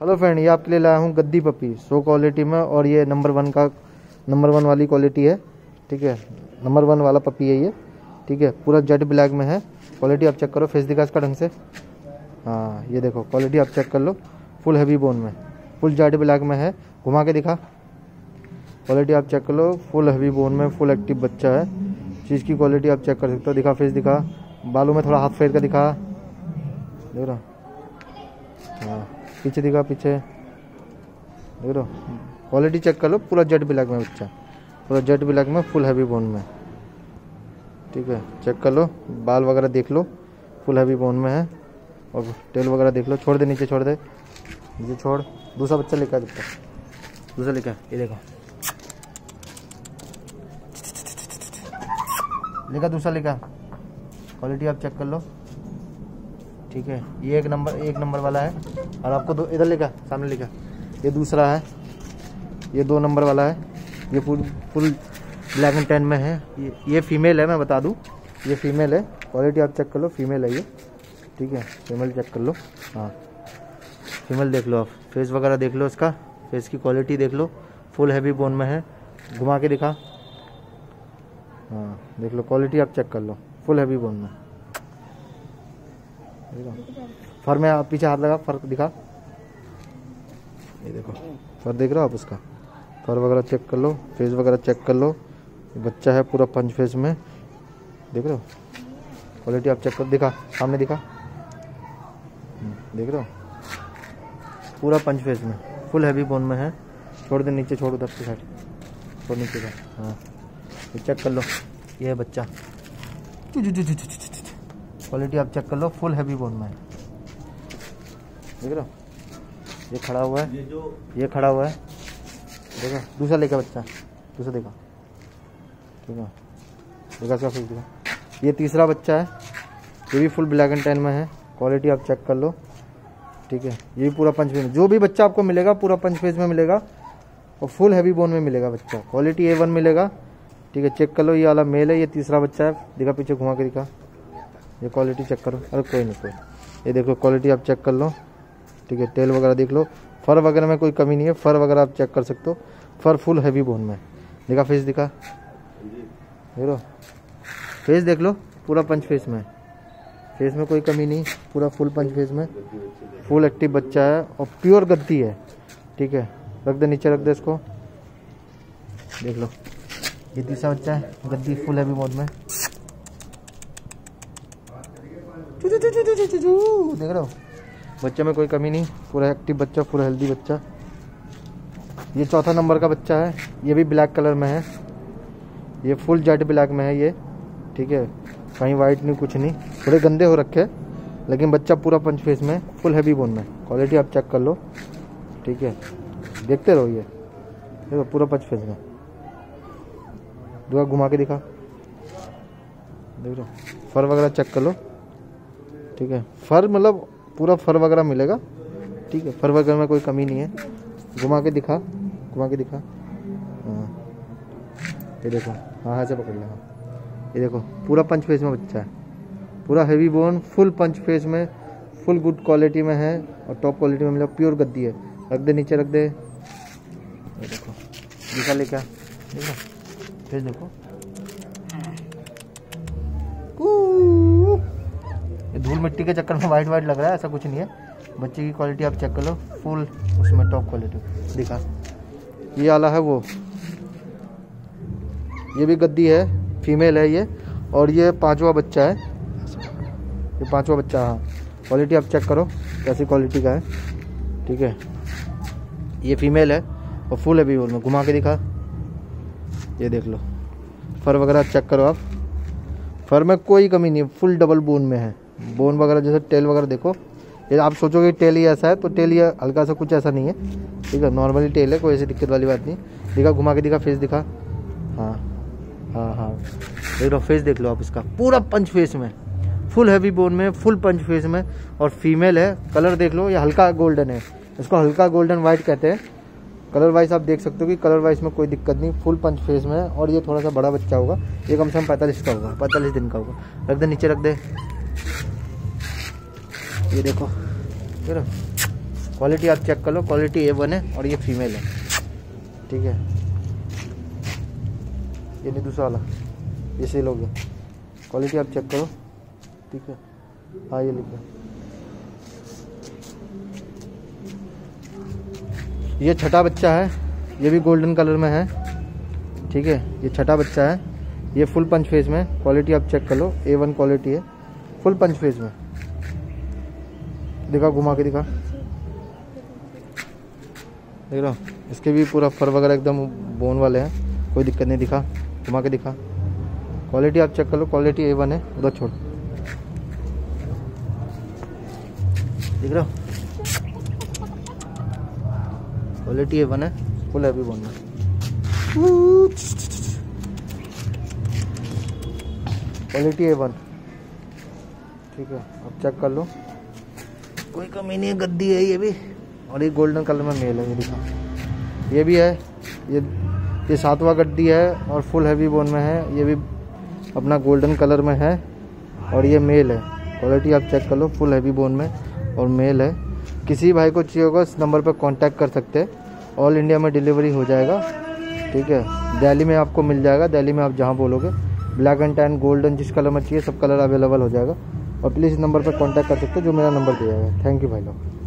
Hello friend, ये आपके लिए लाया हूँ गद्दी पपी, सो क्वालिटी में, और ये नंबर वन का नंबर वन वाली क्वालिटी है, ठीक है? नंबर वन वाला पपी है ये, ठीक है? पूरा जेड ब्लैक में है क्वालिटी आप चेक करो फेस दिखा इसका ढंग से। हाँ ये देखो क्वालिटी आप चेक कर लो फुल हैवी बोन में फुल जेड ब्लैक में है, घुमा के दिखा। क्वालिटी आप चेक कर लो फुल हैवी बोन में फुल एक्टिव बच्चा है, चीज़ की क्वालिटी आप चेक कर सकते हो, दिखा फेस दिखा। बालों में थोड़ा हाथ फेर का दिखा, देख रहा हाँ। पीछे दिखा, पीछे। देख लो क्वालिटी चेक कर लो, पूरा जेट ब्लैक में बच्चा। पूरा जेट ब्लैक में फुल हैवी बोन में। ठीक है चेक कर लो, बाल वगैरह देख लो फुल हैवी बोन में है। और टेल वगैरह देख लो, छोड़ दे, नीचे छोड़ दे। नीचे छोड़। दूसरा बच्चा लिखा है सकता दूसरा लेकर ये देखो। लिखा दूसरा लेकर क्वालिटी आप चेक कर लो। ठीक है? ये एक नंबर एक नंबर वाला है। और आपको दो, इधर लेकर सामने लेकर ये दूसरा है। ये दो नंबर वाला है। ये full full black and tan में है। ये ये फीमेल है, मैं बता दूँ। ये फीमेल है। क्वालिटी आप चेक कर लो फीमेल है ये। ठीक है? फीमेल चेक कर लो। हाँ। फीमेल देख लो आप। फेस वगैरह देख लो इसका। फेस की क्वालिटी देख लो। फुल हैवी बोन में है। घुमा के दिखा। हाँ देख लो क्वालिटी आप चेक कर लो। फुल हैवी बोन में। फर में आप पीछे हाथ लगा फर दिखा। ये देखो फर देख रहे हो आप उसका? फर वगैरह चेक कर लो फेस वगैरह चेक कर लो। बच्चा है पूरा पंच फेस में। देख रहे हो? क्वालिटी आप चेक कर दिखा सामने दिखा। हम्म, देख रहे हो? पूरा पंच फेस में। फुल हैवी बोन में है। छोड़ दे नीचे छोड़ उधर की साइड छोड़ नीचे का हाँ। चेक कर लो। ये है बच्चा। क्वालिटी आप चेक कर लो फुल हैवी बोन में देख रहे हो? ये खड़ा हुआ है। ये जो ये खड़ा हुआ है। देखो दूसरा लेकर बच्चा। दूसरा देखो। ठीक है। देखा क्या फेस देखा? ये तीसरा बच्चा है। ये भी फुल ब्लैक एंड टेन में है। क्वालिटी आप चेक कर लो। ठीक है। ये भी पूरा पंच फ़ेज़ में। जो भी बच्चा आपको मिलेगा पूरा पंच फ़ेज़ में मिलेगा। और फुल हैवी बोन में मिलेगा बच्चा। क्वालिटी ए वन मिलेगा। ठीक है चेक कर लो। ये वाला मेल है ये तीसरा बच्चा है। दिखा पीछे घुमा के दिखा। ये क्वालिटी चेक करो। अरे कोई नहीं, कोई ये देखो क्वालिटी आप चेक कर लो। ठीक है तेल वगैरह देख लो। फर वगैरह में कोई कमी नहीं है। फर वगैरह आप चेक कर सकते हो। फर फुल हैवी बोन में। दिखा फेस दिखा। देख लो फेस देख लो, पूरा पंच फेस में। फेस में कोई कमी नहीं, पूरा फुल पंच फेस में। फुल एक्टिव बच्चा है और प्योर गद्दी है। ठीक है, रख दे, नीचे रख दे इसको। देख लो, ये तीसरा बच्चा है, गद्दी फुल हैवी मोड में। देख रहे हो? बच्चे में कोई कमी नहीं, पूरा एक्टिव बच्चा, पूरा हेल्दी बच्चा। ये चौथा नंबर का बच्चा है, ये भी ब्लैक कलर में है। ये फुल जेट ब्लैक में है ये, ठीक है? कहीं वाइट नहीं, कुछ नहीं। थोड़े गंदे हो रखे, लेकिन बच्चा पूरा पंच फेस में फुल हैवी बोन में। क्वालिटी आप चेक कर लो, ठीक है? देखते रहो ये। देखो, पूरा पंच फेस में। दुआ घुमा के दिखा। देख लो फर वगैरह चेक कर लो। ठीक है। फर मतलब पूरा फर वगैरह मिलेगा। ठीक है, फर वगैरह में कोई कमी नहीं है। घुमा के दिखा, घुमा के दिखा। हाँ। ये देखो हाँ हाँ से पकड़ लेगा ये देखो, पूरा पंच फेस में बच्चा है। पूरा heavy bone full punch face में फुल गुड क्वालिटी में है और टॉप क्वालिटी में मिला प्योर गद्दी है। रख दे, नीचे रख दे। ये देखो, दिखा लेकर देखो फेस देखो। धूल मिट्टी के चक्कर में वाइट वाइट लग रहा है, ऐसा कुछ नहीं है। बच्चे की क्वालिटी आप चेक कर लो फुल उसमें टॉप क्वालिटी दिखा। ये आला है वो। ये भी गद्दी है फीमेल है ये, और ये पांचवा बच्चा है। ये पांचवा बच्चा हाँ। क्वालिटी आप चेक करो, कैसी क्वालिटी का है। ठीक है। ये फीमेल है, और फुल है भी में। घुमा के दिखा। ये देख लो। फर वगैरह चेक करो आप। फर में कोई कमी नहीं फुल डबल बोन में है। बोन वगैरह, जैसे टेल वगैरह देखो। ये आप सोचोगे टेल ही ऐसा है तो टेल ये हल्का सा कुछ ऐसा नहीं है। ठीक है, नॉर्मली टेल है, कोई ऐसी दिक्कत वाली बात नहीं। दिखा, घुमा के दिखा फेस दिखा। हाँ हाँ हाँ। देख लो फेस देख लो आप इसका। पूरा पंच फेस में। फुल हैवी बोन में फुल पंच फेस में। और फीमेल है कलर देख लो, ये हल्का गोल्डन है। इसको हल्का गोल्डन वाइट कहते हैं। कलर वाइज आप देख सकते हो कि कलर वाइज में कोई दिक्कत नहीं फुल पंच फेस में है। और ये थोड़ा सा बड़ा बच्चा होगा, ये कम से कम पैंतालीस का होगा, पैंतालीस दिन का होगा। रख दे, नीचे रख दे। ये देखो। ये रहो। क्वालिटी आप चेक कर लो क्वालिटी ए वन है और ये फीमेल है। ठीक है? ये नहीं, दूसरा वाला। ये सेल हो गया। क्वालिटी आप चेक करो। ठीक है? हाँ ये लिखो ये छठा बच्चा है। ये भी गोल्डन कलर में है। ठीक है? ये छठा बच्चा है। ये फुल पंच फेस में। क्वालिटी आप चेक कर लो। ए वन क्वालिटी है। फुल पंच फ़ेज़ में। दिखा, घुमा के दिखा। देख रहा इसके भी पूरा फर वगैरह एकदम बोन वाले हैं। कोई दिक्कत नहीं, दिखा। घुमा के दिखा। क्वालिटी आप चेक कर लो क्वालिटी ए वन है, उधर छोड़। दिख रहा क्वालिटी ए वन है फुल हैवी बोन में क्वालिटी ए वन ठीक है अब चेक कर लो। कोई कमी नहीं है गद्दी है ये भी। और ये गोल्डन कलर में मेल है ये दिखा ये भी है ये ये सातवां गड्डी है और फुल हैवी बोन में है। ये भी अपना गोल्डन कलर में है और ये मेल है। क्वालिटी आप चेक कर लो फुल हैवी बोन में और मेल है। किसी भाई को चाहिए होगा इस नंबर पर कांटेक्ट कर सकते हैं। ऑल इंडिया में डिलीवरी हो जाएगा। ठीक है दिल्ली में आपको मिल जाएगा। दिल्ली में आप जहाँ बोलोगे। ब्लैक एंड टैन गोल्डन जिस कलर में चाहिए सब कलर अवेलेबल हो जाएगा। और प्लीज़ इस नंबर पर कॉन्टैक्ट कर सकते हो, जो मेरा नंबर दिया है। थैंक यू भाई लोग।